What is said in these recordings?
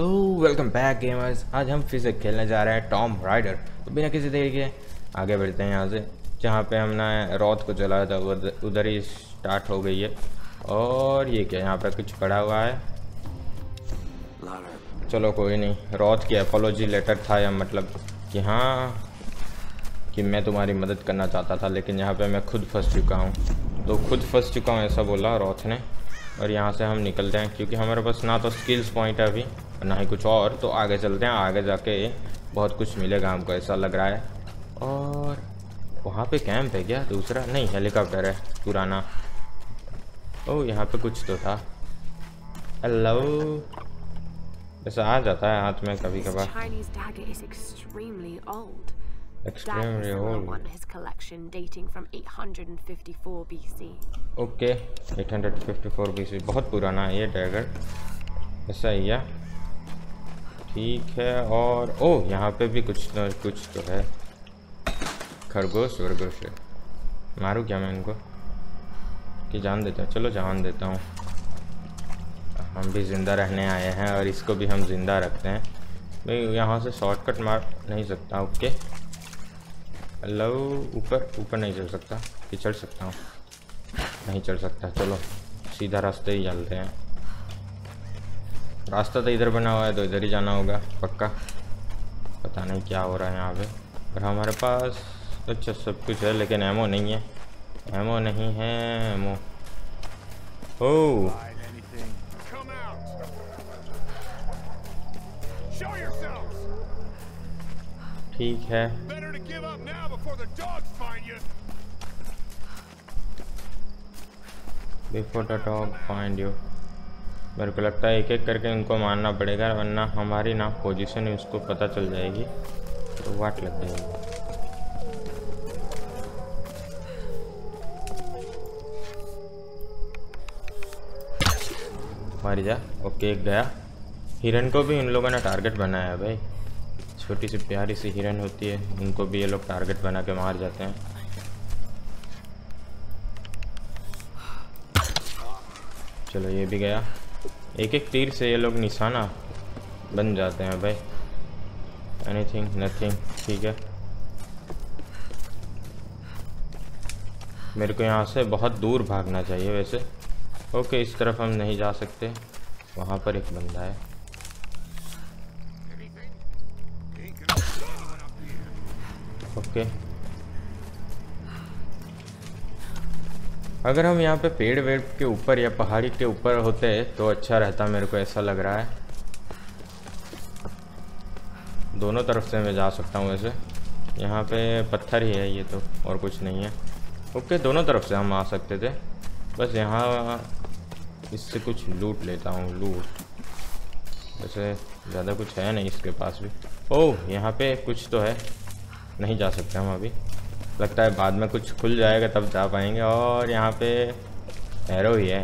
तो welcome back gamers आज हम फिर से खेलने जा रहे हैं टॉम राइडर तो बिना किसी देरी के आगे बढ़ते हैं यहाँ से, जहाँ पे हमने रॉथ को चलाया था उधर ही स्टार्ट हो गई है। और ये क्या, यहाँ पे कुछ पड़ा हुआ है? चलो कोई नहीं रॉथ की एपोलॉजी लेटर था या मतलब कि हाँ कि मैं तुम्हारी मदद करना चाहता था, लेकिन यहाँ पे मैं खुद फंस चुका हूँ। तो खुद फंस चुका हूँ, ऐसा बोला रॉथ ने। और यहाँ से हम निकलते हैं, क्योंकि हमारे पास ना तो स्किल्स पॉइंट है अभी ना ही कुछ और। तो आगे चलते हैं, आगे जाके बहुत कुछ मिलेगा हमको, ऐसा लग रहा है। और वहाँ पे कैंप है क्या? दूसरा? नहीं हेलीकॉप्टर है, पुराना। ओ, यहाँ पे कुछ तो था। हेलो ऐसा आ जाता है हाथ में कभी कभार Extremely old. One on his collection dating from 854 BC. Okay 854 BC बहुत पुराना है ये डैगर ऐसा ही है। ठीक है और ओह यहाँ पे भी कुछ न कुछ तो है। खरगोश वरगोश है। मारूँ क्या मैं इनको? कि जान देता हूँ। चलो जान देता हूँ। हम भी ज़िंदा रहने आए हैं और इसको भी हम ज़िंदा रखते हैं। भाई यहाँ से शॉर्टकट मार नहीं सकता ओके हेलो ऊपर ऊपर नहीं चल सकता कि चढ़ सकता हूँ। नहीं चढ़ सकता, चलो, सीधा रास्ते ही चलते हैं। रास्ता तो इधर बना हुआ है तो इधर ही जाना होगा, पक्का। पता नहीं क्या हो रहा है यहाँ पे। और हमारे पास अच्छा सब कुछ है, लेकिन एमओ नहीं है। एमओ नहीं है ammo oh! Find you! Before the dog find you मेरे को लगता है एक एक करके इनको मारना पड़ेगा वरना हमारी ना पोजीशन है उसको पता चल जाएगी। तो वाट लग जाएगी। मारी जा। ओके एक गया। हिरन को भी उन लोगों ने टारगेट बनाया भाई। छोटी सी प्यारी सी हिरन होती है, उनको भी ये लोग टारगेट बना के मार जाते हैं। चलो ये भी गया। एक एक तीर से ये लोग निशाना बन जाते हैं भाई। एनीथिंग नथिंग ठीक है। मेरे को यहाँ से बहुत दूर भागना चाहिए वैसे। ओके इस तरफ़ हम नहीं जा सकते। वहाँ पर एक बंदा है। ओके अगर हम यहाँ पे पेड़ वेड़ के ऊपर या पहाड़ी के ऊपर होते तो अच्छा रहता मेरे को ऐसा लग रहा है। दोनों तरफ़ से मैं जा सकता हूँ वैसे। यहाँ पे पत्थर ही है ये तो और कुछ नहीं है। ओके दोनों तरफ़ से हम आ सकते थे। बस यहाँ इससे कुछ लूट लेता हूँ, लूट। वैसे ज़्यादा कुछ है नहीं इसके पास भी। ओह यहाँ पे कुछ तो है। नहीं जा सकते हम अभी। लगता है बाद में कुछ खुल जाएगा तब जा पाएँगे। और यहाँ पे एरो ही है।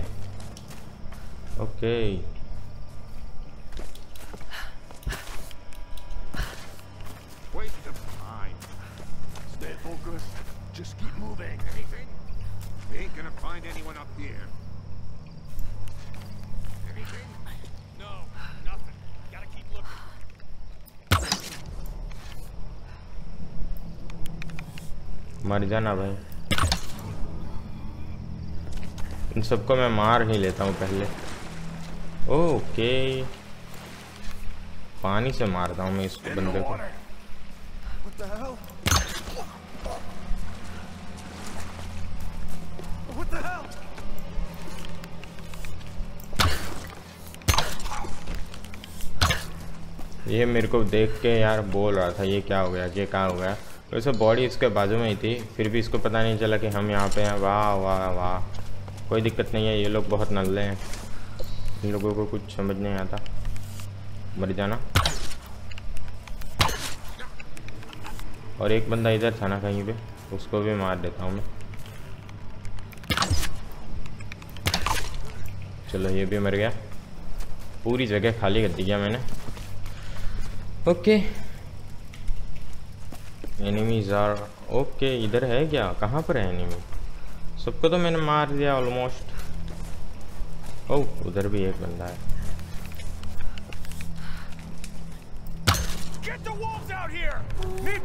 ओके मर जाना भाई। इन सबको मैं मार ही लेता हूँ पहले। ओके। पानी से मारता हूँ मैं इस बंदे को? ये मेरे को देख के यार बोल रहा था ये क्या हो गया ये क्या हो गया? वैसे बॉडी इसके बाजू में ही थी, फिर भी इसको पता नहीं चला कि हम यहाँ पे हैं। वाह वाह वाह। कोई दिक्कत नहीं है, ये लोग बहुत नल्ले हैं। इन लोगों को कुछ समझ नहीं आता। मर जाना। और एक बंदा इधर था ना कहीं पे, उसको भी मार देता हूँ मैं। चलो, ये भी मर गया। पूरी जगह खाली कर दी गया मैंने? ओके। एनिमीज आर ओके इधर है क्या? कहाँ पर है एनिमी सबको तो मैंने मार दिया ऑलमोस्ट ओह उधर भी एक बंदा है। Get the wolves out here! Need!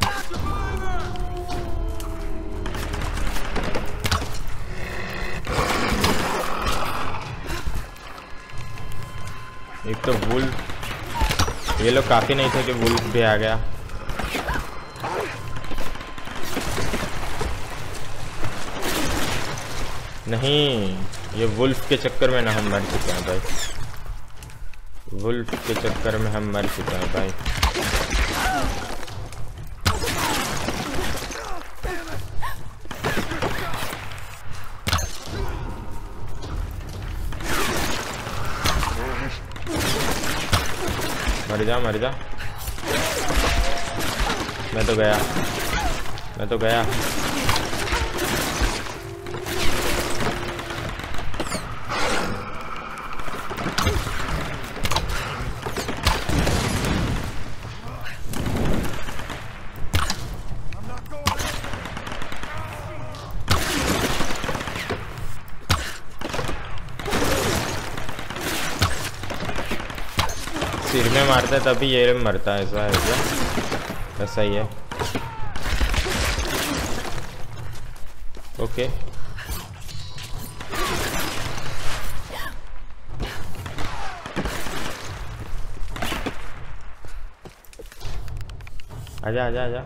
एक तो वुल्फ ये लोग काफ़ी नहीं थे कि वुल्फ भी आ गया। नहीं, ये वुल्फ के चक्कर में ना हम मर चुके हैं भाई। वुल्फ के चक्कर में हम मर चुके हैं भाई। मर जा मर जा। मैं तो गया। मैं तो गया। में मारता है, तभी ये मरता है, ऐसा है क्या? ऐसा ही है। ओके। आजा आजा आजा।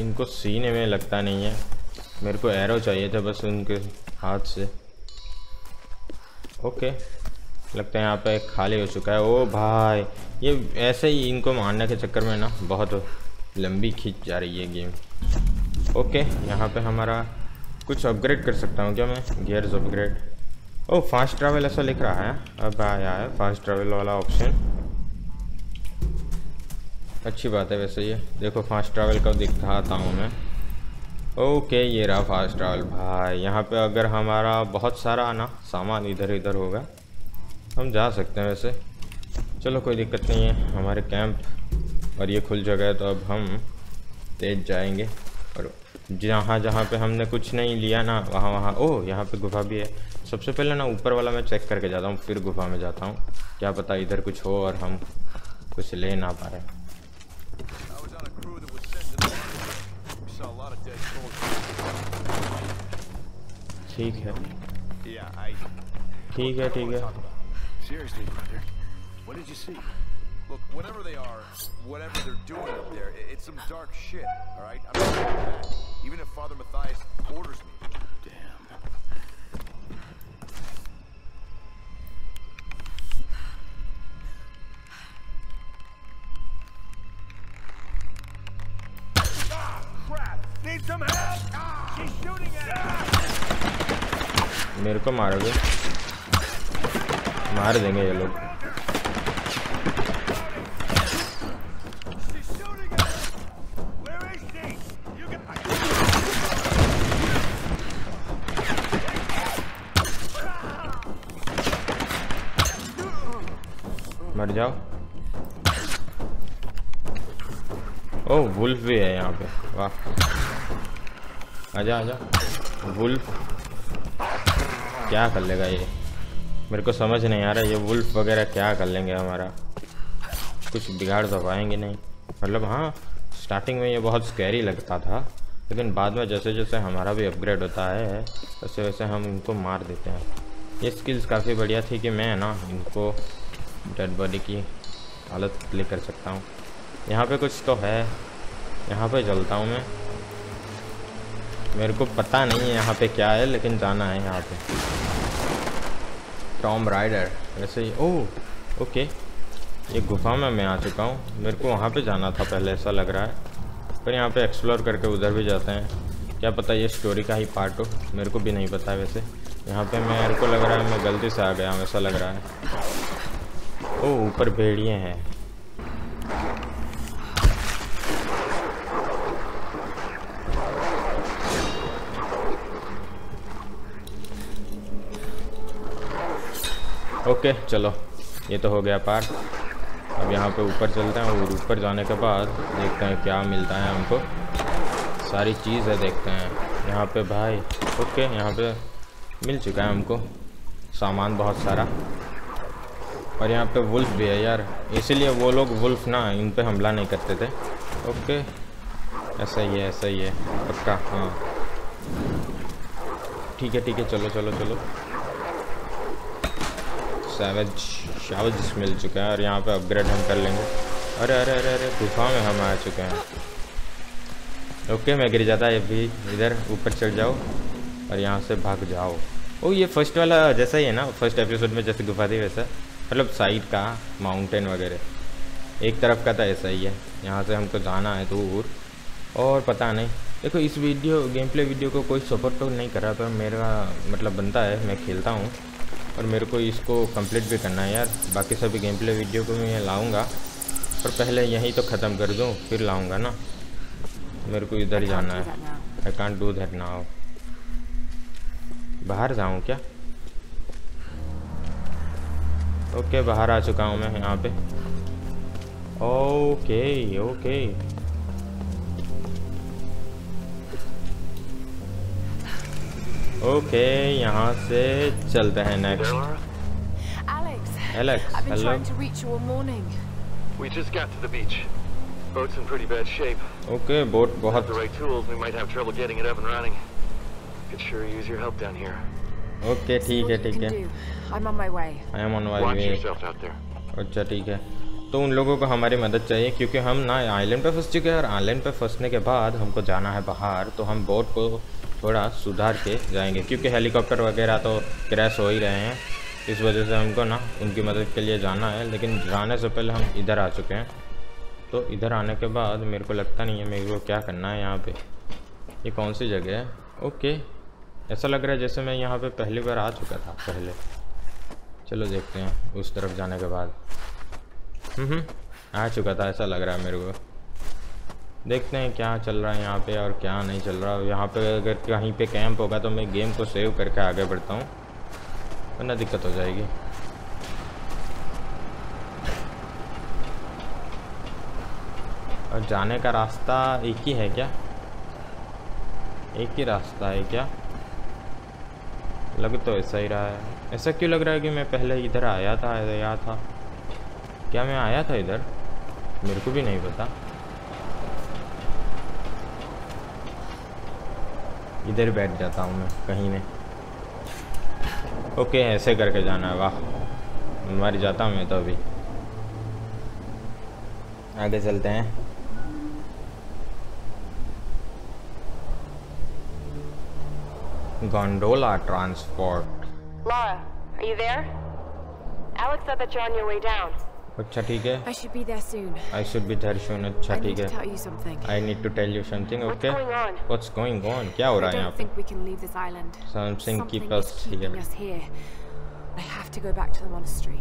इनको सीने में लगता नहीं है। मेरे को एरो चाहिए था बस उनके। हाथ से। ओके। लगता है यहाँ पे खाली हो चुका है। ओ भाई, ये ऐसे ही इनको मारने के चक्कर में ना बहुत लंबी खींच जा रही है गेम। ओके, यहाँ पे हमारा कुछ अपग्रेड कर सकता हूँ क्या मैं? गियर्स अपग्रेड ओ फास्ट ट्रैवल ऐसा लिख रहा है। अब आया है फास्ट ट्रैवल वाला ऑप्शन अच्छी बात है वैसे ये। देखो फास्ट ट्रैवल का दिखाता हूँ मैं। ओके, ये रहा फास्ट ट्रैवल भाई, यहाँ पे अगर हमारा बहुत सारा ना सामान इधर इधर होगा, हम जा सकते हैं वैसे। चलो, कोई दिक्कत नहीं है। हमारे कैंप और ये खुल जगह है तो अब हम तेज जाएँगे। और जहाँ जहाँ पे हमने कुछ नहीं लिया ना, वहाँ वहाँ ओह, यहाँ पे गुफा भी है। सबसे पहले ना ऊपर वाला मैं चेक करके जाता हूँ, फिर गुफा में जाता हूँ। क्या पता इधर कुछ हो और हम कुछ ले ना पाए। I ठीक है Yeah, I. ठीक है ठीक है Seriously, brother. What did you see? Look, whatever they are, whatever they're doing up there, i- it's some dark shit, alright? I'm not saying that. Even if Father Matthias orders me to. Damn. Ah, crap! Need some help! Ah, she's shooting at us! मेरे को मारोगे? मार देंगे ये लोग. मर जाओ। ओ, wolf भी है यहाँ पे। वाह। आजा आजा। वुल्फ। क्या कर लेगा ये? मेरे को समझ नहीं आ रहा, ये वुल्फ वगैरह क्या कर लेंगे हमारा? कुछ बिगाड़ तो पाएँगे नहीं। मतलब हाँ स्टार्टिंग में ये बहुत स्कैरी लगता था, लेकिन बाद में जैसे जैसे हमारा भी अपग्रेड होता है, वैसे वैसे हम इनको मार देते हैं। ये स्किल्स काफ़ी बढ़िया थी कि मैं ना इनको डेड बॉडी की हालत क्लिक कर सकता हूँ। यहाँ पे कुछ तो है, यहाँ पे चलता हूँ मैं। मेरे को पता नहीं है यहाँ पे क्या है, लेकिन जाना है यहाँ पे। टॉम राइडर वैसे ही। ओह ओके ये गुफा में मैं आ चुका हूँ। मेरे को वहाँ पे जाना था पहले, ऐसा लग रहा है। पर यहाँ पे एक्सप्लोर करके उधर भी जाते हैं। क्या पता ये स्टोरी का ही पार्ट हो? मेरे को भी नहीं पता वैसे। यहाँ पे मेरे को लग रहा है मैं गलती से आ गया हूँ, ऐसा लग रहा है। ओह, ऊपर भेड़िए हैं। ओके, चलो। ये तो हो गया पार। अब यहाँ पे ऊपर चलते हैं और ऊपर जाने के बाद देखते हैं क्या मिलता है हमको। सारी चीज़ है देखते हैं। यहाँ पे भाई, ओके, यहाँ पे मिल चुका है हमको सामान बहुत सारा। और यहाँ पे वुल्फ भी है यार। इसीलिए वो लोग वुल्फ ना, इन पे हमला नहीं करते थे। ओके, ऐसा ही है, ऐसा ही है। पक्का हाँ। ठीक है ठीक है, चलो चलो चलो। सैवेज सैवेज मिल चुका है और यहाँ पे अपग्रेड हम कर लेंगे अरे अरे अरे अरे गुफा में हम आ चुके हैं ओके मैं गिर जाता है अभी इधर ऊपर चढ़ जाओ और यहाँ से भाग जाओ ओ ये फ़र्स्ट वाला जैसा ही है ना फ़र्स्ट एपिसोड में जैसे गुफा थी वैसा मतलब साइड का माउंटेन वगैरह। एक तरफ़ का था ऐसा ही है। यहाँ से हमको जाना है दूर। और पता नहीं। देखो, इस वीडियो गेम प्ले वीडियो को कोई सपोर्ट तो नहीं कर रहा, पर मेरा मतलब बनता है। मैं खेलता हूँ। और मेरे को इसको कंप्लीट भी करना है यार। बाकी सभी गेम प्ले वीडियो को मैं लाऊँगा। पर पहले यहीं तो ख़त्म कर दूँ फिर लाऊँगा ना। मेरे को इधर जाना है। I can't do that now बाहर जाऊँ क्या? ओके बाहर आ चुका हूँ मैं यहाँ पे। ओके ओके ओके यहाँ से चलते हैं next? Alex, Alex I've been hello trying to reach you all morning. We just got to the beach. Boat's in pretty bad shape. Okay boat Without बहुत the right tools, we might have trouble getting it up and running. Could sure use your help down here. Okay See ठीक है ठीक है. I'm on my way. I am on Watch my way yourself out there. अच्छा ठीक है तो उन लोगों को हमारी मदद चाहिए क्योंकि हम ना आइलैंड पे फंस चुके हैं और आइलैंड पे फंसने के बाद हमको जाना है बाहर तो हम बोट को थोड़ा सुधार के जाएँगे, क्योंकि हेलीकॉप्टर वगैरह तो क्रैश हो ही रहे हैं। इस वजह से हमको ना उनकी मदद के लिए जाना है, लेकिन जाने से पहले हम इधर आ चुके हैं। तो इधर आने के बाद मेरे को लगता नहीं है मेरे को क्या करना है यहाँ पे। ये कौन सी जगह है? ओके, ऐसा लग रहा है जैसे मैं यहाँ पे पहली बार आ चुका था, पहले। चलो देखते हैं, उस तरफ़ जाने के बाद। हम्म आ चुका था, ऐसा लग रहा है मेरे को। देखते हैं क्या चल रहा है यहाँ पे और क्या नहीं चल रहा। यहाँ पे अगर कहीं पे कैंप होगा तो मैं गेम को सेव करके आगे बढ़ता हूँ। वरना दिक्कत हो जाएगी। और जाने का रास्ता एक ही है क्या? एक ही रास्ता है क्या? लग तो ऐसा ही रहा है। ऐसा क्यों लग रहा है कि मैं पहले इधर आया था आया था? क्या मैं आया था इधर? मेरे को भी नहीं पता। इधर बैठ जाता हूँ मैं कहीं में ओके ऐसे करके जाना है वाह मर जाता हूँ मैं तो अभी आगे चलते हैं gondola transport Laura, are you there? Alex said that you're on your way down. अच्छा ठीक है I should be there soon. I should be there soon अच्छा I need ठीक to है tell you something. I need to tell you something What's okay going on? What's going on क्या हो रहा I है यहाँ don't पे think we can leave this island. Something keep Something us is keeping here. us here. I have to go back to the monastery.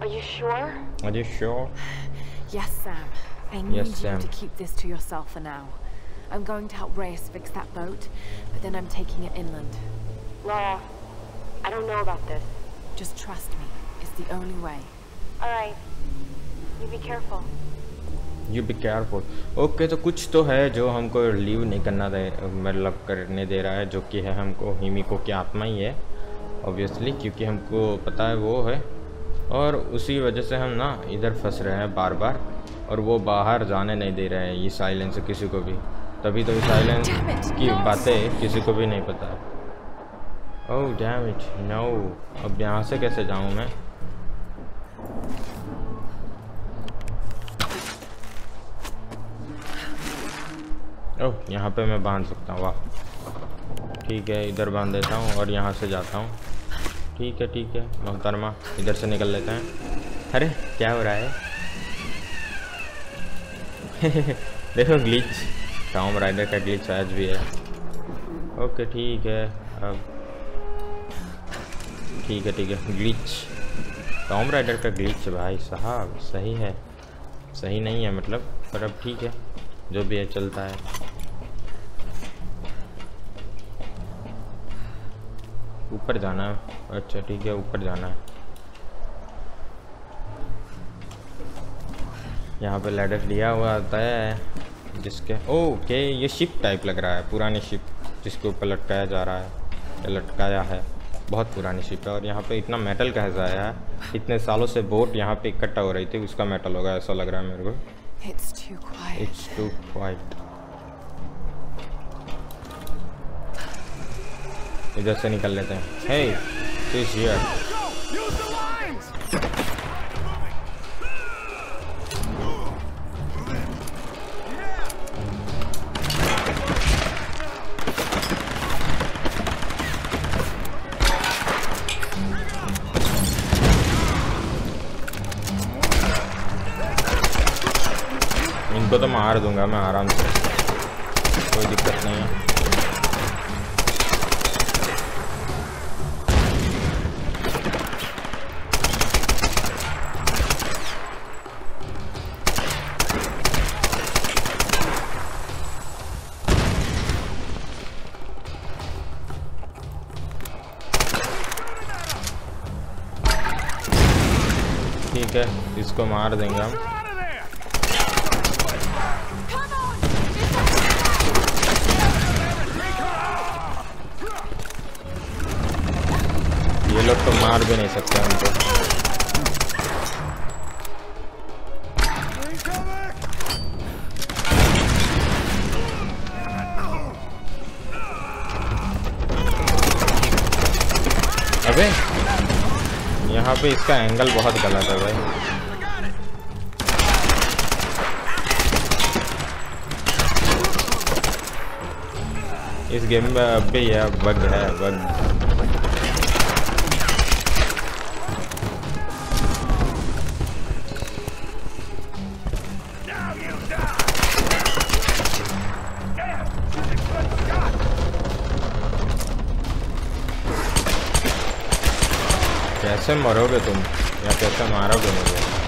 Are you sure? Are you sure? Yes, Sam. I need Yes, you Sam. to keep this to yourself for now. I'm going to help Reyes fix that boat, but then I'm taking it inland. Laura, I don't know about this. Just trust me. It's the only way. Alright. You be careful. You be careful okay तो कुछ तो है जो हमको leave नहीं करना दे मतलब करने दे रहा है जो कि है हमको हिमिको की आत्मा ही है ऑब्वियसली क्योंकि हमको पता है वो है। और उसी वजह से हम ना इधर फंस रहे हैं बार बार और वो बाहर जाने नहीं दे रहे हैं ये साइलेंस किसी को भी। तभी तो it, की बातें किसी को भी नहीं पता। ओह डैमेज नो अब यहाँ से कैसे जाऊँ मैं? ओह, यहाँ पे मैं बाँध सकता हूँ, वाह। ठीक है, इधर बाँध देता हूँ और यहाँ से जाता हूँ। ठीक है ठीक है, मोहतरमा, इधर से निकल लेते हैं। अरे, क्या हो रहा है? देखो ग्लिच टॉम राइडर का ग्लिच आज भी है। ओके, ठीक है, अब। ठीक है ठीक है ग्लिच टॉम राइडर का ग्लिच भाई साहब, सही है। सही नहीं है मतलब पर अब ठीक है, जो भी है, चलता है। ऊपर जाना है। अच्छा ठीक है ऊपर जाना है। यहाँ पे लैडर लिया हुआ आता है जिसके ओके ये शिप टाइप लग रहा है पुरानी शिप जिसके ऊपर लटकाया जा रहा है। लटकाया है बहुत पुरानी शिप है। और यहाँ पे इतना मेटल कैसे आया है? इतने सालों से बोट यहाँ पे इकट्ठा हो रही थी उसका मेटल होगा ऐसा लग रहा है मेरे को. इट्स टू क्वाइट इधर से निकल लेते हैं। Use the lines! इनको तो मार दूँगा, मैं आराम से। कोई दिक्कत नहीं है। इसको मार देंगे हम। ये लोग तो मार भी नहीं सकते हमको। अबे, यहाँ पे इसका एंगल बहुत गलत है भाई। गेम में अब भी यह बग है, बग। कैसे मरोगे तुम? या कैसे मारोगे मुझे?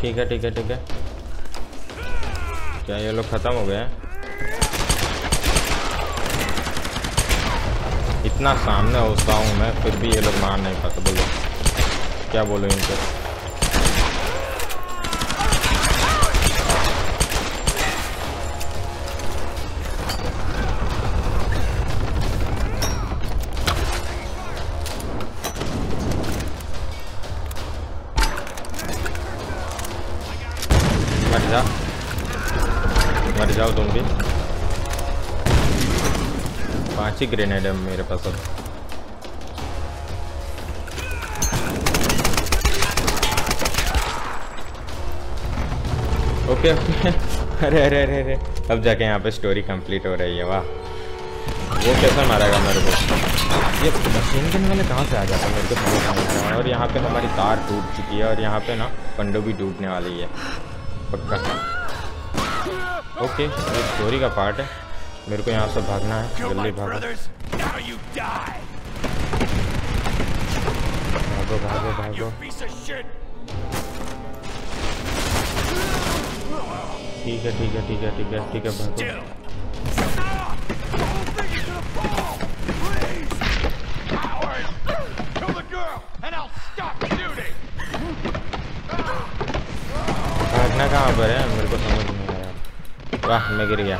ठीक है ठीक है ठीक है। क्या ये लोग खत्म हो गए हैं? इतना सामने होता हूँ मैं, फिर भी ये लोग मार नहीं पाते, बोलो। क्या बोलो इनको? मर जा। मर जाओ तुम भी। पाँच ही ग्रेनेड है मेरे पास अब। ओके ओके अरे अरे अरे अरे। अब जाके यहाँ पे स्टोरी कंप्लीट हो रही है, वाह। वो कैसे मारेगा मेरे को? ये मशीन गन वाले कहाँ से आ जाता है मेरे को समझ नहीं आ रहा। है और यहाँ पे हमारी तार टूट चुकी है और यहाँ पे ना पंडो भी टूटने वाली है। पक्का। ओके ये स्टोरी का पार्ट है। मेरे को यहाँ से भागना है जल्दी भागो! भागो भागो भागो! ठीक है ठीक है ठीक है ठीक है ठीक है भागो Still! Stop! The whole thing is gonna fall! Please! Howard! Kill the girl, and I'll stop shooting! भागना कहाँ पर है मेरे को समझ नहीं आ रहा। वाह मैं गिर गया।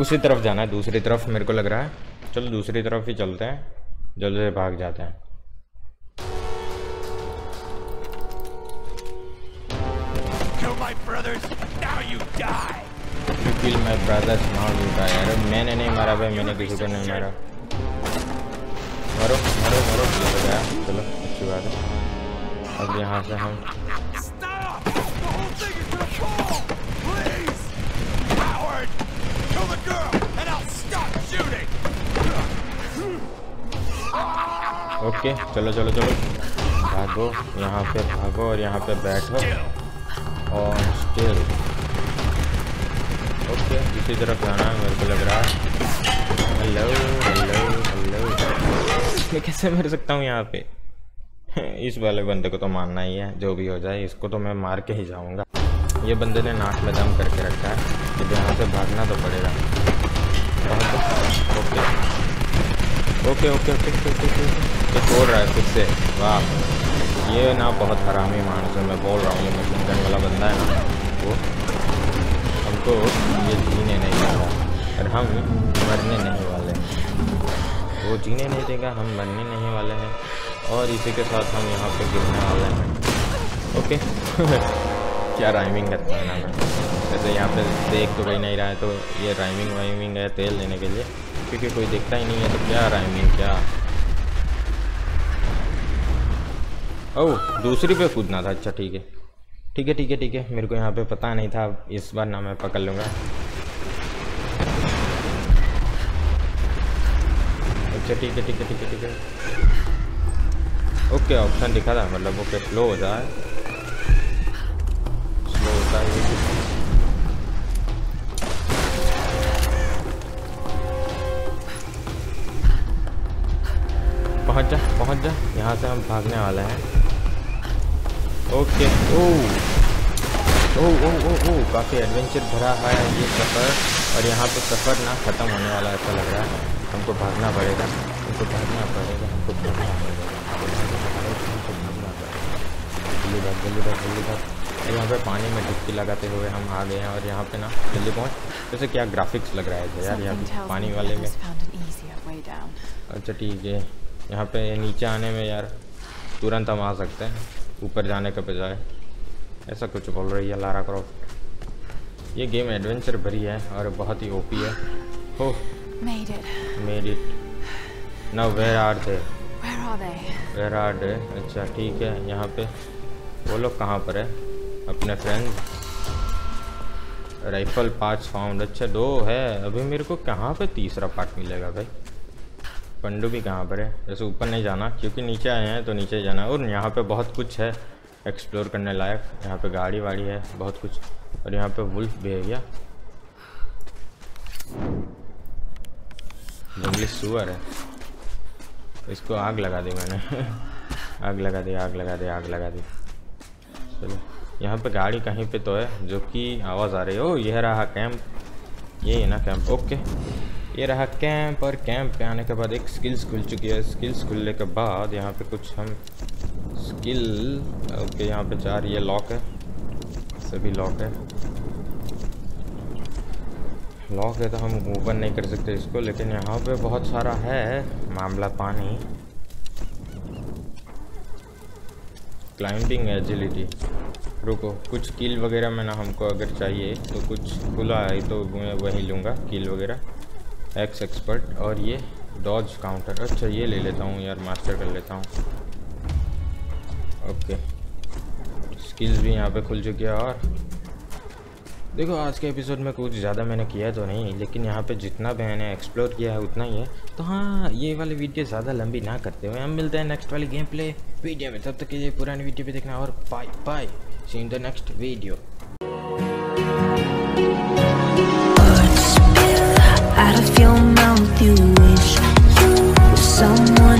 उसी तरफ़ जाना है दूसरी तरफ़ मेरे को लग रहा है। चलो दूसरी तरफ़ ही चलते हैं। जल्दी से भाग जाते हैं। Kill my brothers, now you die! You kill my brothers now you die अरे मैंने नहीं मारा भाई मैंने किसी को नहीं मारा। मरो मरो मरो तो चलो अच्छी बात है। अब यहाँ से हम ओके चलो चलो चलो। भागो, यहाँ पे भागो और यहाँ पे बैठो। और स्टिल ओके इसी तरफ़ जाना है, मेरे को लग रहा है। हेलो हेलो हेलो मैं कैसे मर सकता हूँ यहाँ पे? इस वाले बंदे को तो मारना ही है, जो भी हो जाए, इसको तो मैं मार के ही जाऊँगा। ये बंदे ने नाक में दम करके रखा है। तो यहाँ से भागना तो पड़ेगा। Okay. Okay okay okay okay ये छोड़ रहा है फिर से। वाह। ये ना बहुत हरामी मानस है। मैं बोल रहा हूँ, ये मशीन गन वाला बंदा है ना। वो, हमको ये जीने नहीं देगा। और हम मरने नहीं वाले हैं। वो जीने नहीं देगा, हम मरने नहीं वाले हैं। और इसी के साथ हम यहाँ पे गिरने वाले हैं। ओके। क्या राइमिंग करता है ना? मैं वैसे यहाँ पे देख तो कहीं नहीं रहा है तो ये राइमिंग वाइमिंग है तेल लेने के लिए। क्योंकि कोई देखता ही नहीं है तो क्या राइमिंग क्या? ओह, दूसरी पे कूदना था अच्छा ठीक है। ठीक है ठीक है ठीक है, मेरे को यहाँ पे पता नहीं था, इस बार ना मैं पकड़ लूँगा। अच्छा ठीक है ठीक है ठीक है ठीक है। ओके ऑप्शन दिखा था मतलब ओके स्लो हो जाए पहुँच जा पहुँच जा। यहाँ से हम भागने वाले हैं। ओके ओ ओ ओ ओ ओ काफ़ी एडवेंचर भरा है ये सफ़र। और यहाँ पे सफ़र ना ख़त्म होने वाला ऐसा लग रहा है। हमको भागना पड़ेगा हमको भागना पड़ेगा हमको भागना पड़ेगा हमको भागना पड़ेगा। जल्दी भाग जल्दी भाग जल्दी भाग यहाँ पे पानी में डुबकी लगाते हुए हम आ गए हैं और यहाँ पे ना जल्दी पहुँच। जैसे क्या ग्राफिक्स लग रहा है यार यहाँ पानी वाले में. अच्छा ठीक है। यहाँ पे नीचे आने में यार तुरंत हम आ सकते हैं ऊपर जाने के बजाय। ऐसा कुछ बोल रही है लारा क्रॉफ्ट। ये गेम एडवेंचर भरी है और बहुत ही ओपी है। हो. Made it now where are they? Where are they अच्छा ठीक है यहाँ पे। वो लोग कहाँ पर है? अपने फ्रेंड्स राइफल पाँच फाउंड अच्छा दो है। अभी मेरे को कहाँ पे तीसरा पार्ट मिलेगा भाई? पंडू भी कहाँ पर है? जैसे ऊपर नहीं जाना, क्योंकि नीचे आए हैं तो नीचे जाना और यहाँ पे बहुत कुछ है एक्सप्लोर करने लायक। यहाँ पे गाड़ी वाड़ी है, बहुत कुछ। और यहाँ पे वुल्फ भी है क्या? जंगली सुअर है। इसको आग लगा दी मैंने। आग लगा दी, आग लगा दी, आग लगा दी। चलो, यहाँ पे गाड़ी कहीं पे तो है, जो कि आवाज़ आ रही है। ओ यह रहा कैंप ये है ना कैंप ओके ये रहा कैंप और कैंप पे आने के बाद एक स्किल्स खुल चुकी है। स्किल्स खुलने के बाद यहाँ पे कुछ हम स्किल ओके, यहाँ पे चार ये लॉक है। सभी लॉक है। लॉक है तो हम ओपन नहीं कर सकते इसको, लेकिन यहाँ पे बहुत सारा है। मामला पानी। क्लाइंबिंग एजिलिटी रुको, कुछ कील वगैरह में ना हमको अगर चाहिए तो कुछ खुला है तो मैं वही लूँगा कील वगैरह। एक्स एक्सपर्ट और ये डॉज काउंटर अच्छा ये ले लेता हूँ यार मास्टर कर लेता हूँ। ओके स्किल्स भी यहाँ पे खुल चुकी है और देखो, आज के एपिसोड में कुछ ज़्यादा मैंने किया तो नहीं, लेकिन यहाँ पे जितना भी मैंने एक्सप्लोर किया है, उतना ही है। तो हाँ ये वाली वीडियो ज़्यादा लंबी ना करते हुए हम मिलते हैं नेक्स्ट वाली गेम प्ले वीडियो में। तब तक के लिए पुरानी वीडियो भी देखना और bye bye see in the next video you wish you were someone